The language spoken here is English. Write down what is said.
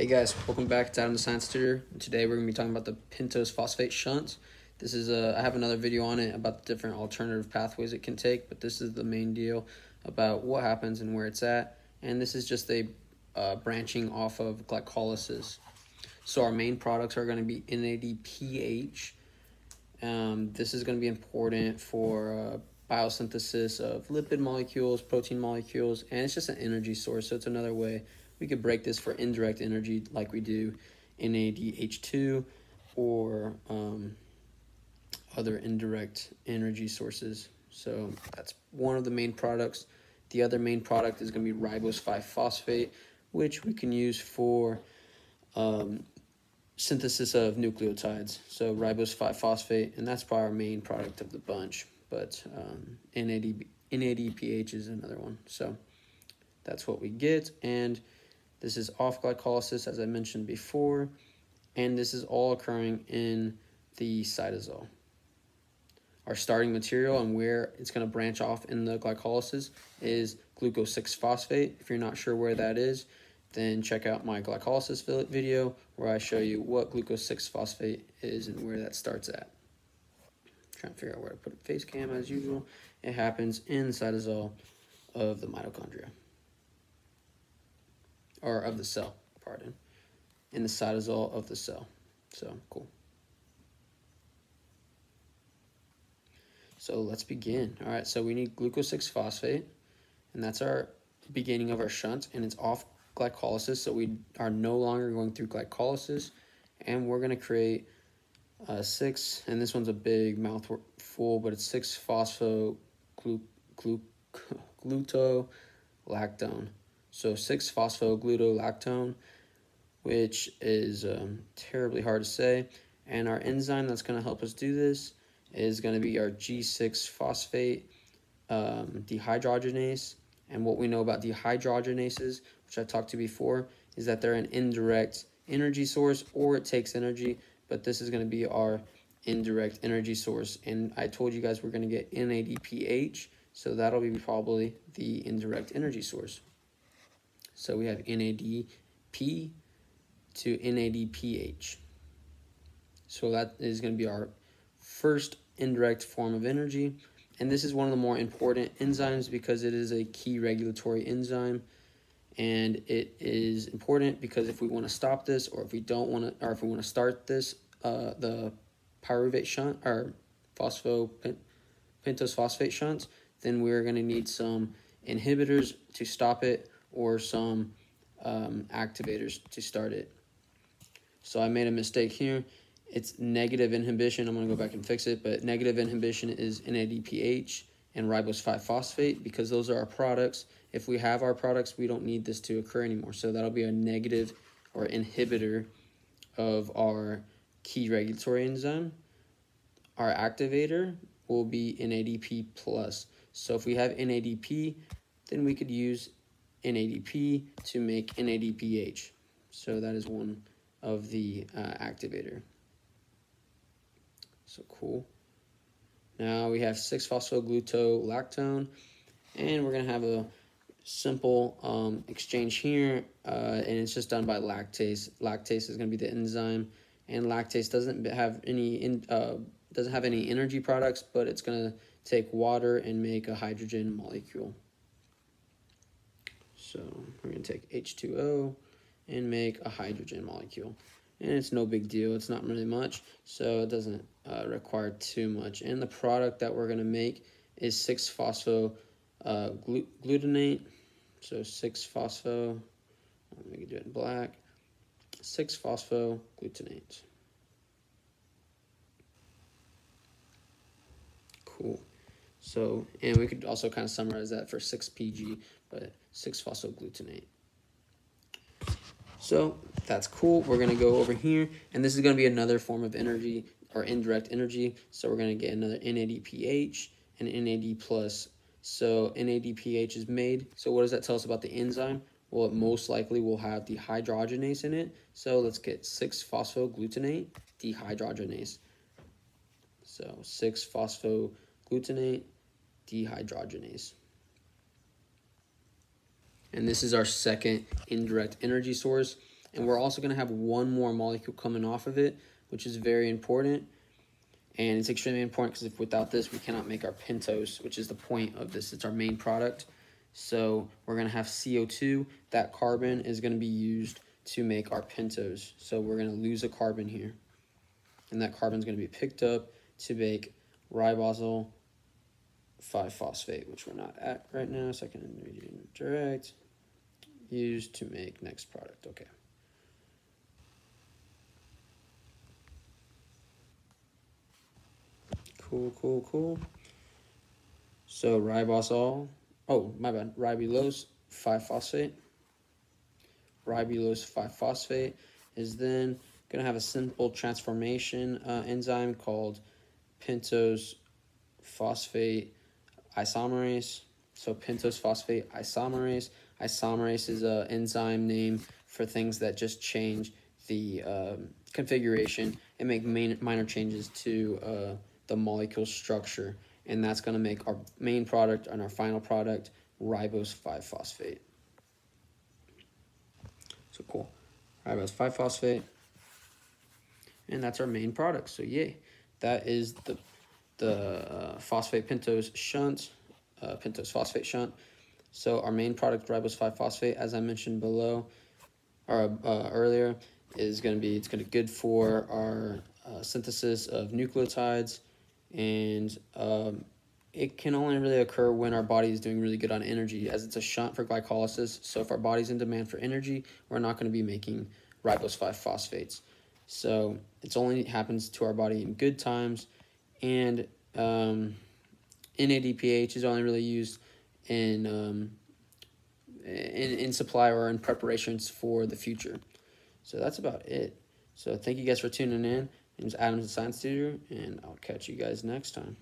Hey guys, welcome back. to Adam the Science Tutor. Today we're going to be talking about the pentose phosphate shunt. This is a, I have another video on it about the different alternative pathways it can take, but this is the main deal about what happens and where it's at. And this is just a uh, branching off of glycolysis. So our main products are going to be NADPH. Um, this is going to be important for uh, biosynthesis of lipid molecules, protein molecules, and it's just an energy source. So it's another way we could break this for indirect energy like we do NADH2 or um, other indirect energy sources. So that's one of the main products. The other main product is going to be ribose 5-phosphate, which we can use for um, synthesis of nucleotides. So ribose 5-phosphate, and that's probably our main product of the bunch. But um, NAD, NADPH is another one. So that's what we get. And this is off glycolysis, as I mentioned before, and this is all occurring in the cytosol. Our starting material and where it's going to branch off in the glycolysis is glucose 6 phosphate. If you're not sure where that is, then check out my glycolysis video where I show you what glucose 6 phosphate is and where that starts at. trying to figure out where to put a face cam as usual. It happens in the cytosol of the mitochondria or of the cell, pardon, in the cytosol of the cell. So, cool. So let's begin. All right, so we need glucose 6-phosphate, and that's our beginning of our shunt, and it's off glycolysis, so we are no longer going through glycolysis, and we're going to create uh, 6, and this one's a big mouthful, but it's 6-phospho glu glu glutolactone. So 6-phosphoglutamate, which is um, terribly hard to say. And our enzyme that's going to help us do this is going to be our G6-phosphate um, dehydrogenase. And what we know about dehydrogenases, which I talked to before, is that they're an indirect energy source or it takes energy, but this is going to be our indirect energy source. And I told you guys we're going to get NADPH, so that'll be probably the indirect energy source. So we have NADP to NADPH. So that is going to be our first indirect form of energy. And this is one of the more important enzymes because it is a key regulatory enzyme. And it is important because if we want to stop this or if we don't want to, or if we want to start this, uh, the pyruvate shunt or phospho pentose phosphate shunts, then we're going to need some inhibitors to stop it or some um, activators to start it. So I made a mistake here. It's negative inhibition. I'm going to go back and fix it, but negative inhibition is NADPH and ribose 5-phosphate because those are our products. If we have our products, we don't need this to occur anymore. So that'll be a negative or inhibitor of our key regulatory enzyme. Our activator will be NADP+. plus. So if we have NADP, then we could use NADP to make NADPH. So that is one of the uh, activator. So cool. Now we have 6-phosphoglutamate, and we're going to have a simple um, exchange here, uh, and it's just done by lactase. Lactase is going to be the enzyme, and lactase doesn't have any in, uh, doesn't have any energy products, but it's going to take water and make a hydrogen molecule. So we're going to take H2O and make a hydrogen molecule. And it's no big deal. It's not really much, so it doesn't uh, require too much. And the product that we're going to make is 6-phospho uh. So 6-phospho, we can do it in black, 6-phosphogluconate. Cool. So, and we could also kind of summarize that for 6PG, but 6-phosphogluconate. So that's cool. We're going to go over here, and this is going to be another form of energy or indirect energy. So we're going to get another NADPH and NAD+. plus. So NADPH is made. So what does that tell us about the enzyme? Well, it most likely will have dehydrogenase in it. So let's get 6-phosphogluconate dehydrogenase. So 6-phosphogluconate dehydrogenase. And this is our second indirect energy source. And we're also going to have one more molecule coming off of it, which is very important. And it's extremely important because if without this, we cannot make our pentose, which is the point of this. It's our main product. So we're going to have CO2. That carbon is going to be used to make our pentose. So we're going to lose a carbon here. And that carbon is going to be picked up to make ribosyl 5-phosphate, which we're not at right now. Second ingredient direct. Used to make next product. Okay. Cool, cool, cool. So ribosol, oh, my bad, ribulose 5-phosphate. Ribulose 5-phosphate is then going to have a simple transformation uh, enzyme called pentose phosphate isomerase. So pentose phosphate isomerase. Isomerase is an enzyme name for things that just change the um, configuration and make main, minor changes to uh, the molecule structure. And that's going to make our main product and our final product ribose 5-phosphate. So cool. Ribose 5-phosphate. And that's our main product. So yay. That is the, the uh, phosphate pentose shunt, uh, pentose phosphate shunt. So our main product, ribose 5-phosphate, as I mentioned below, or uh, earlier, is going to be, it's going to be good for our uh, synthesis of nucleotides, and um, it can only really occur when our body is doing really good on energy as it's a shunt for glycolysis. So if our body's in demand for energy, we're not going to be making ribose 5-phosphates. So it's only happens to our body in good times, and um, NADPH is only really used in, um, in, in supply or in preparations for the future. So that's about it. So thank you guys for tuning in. My name is Adam, the science teacher, and I'll catch you guys next time.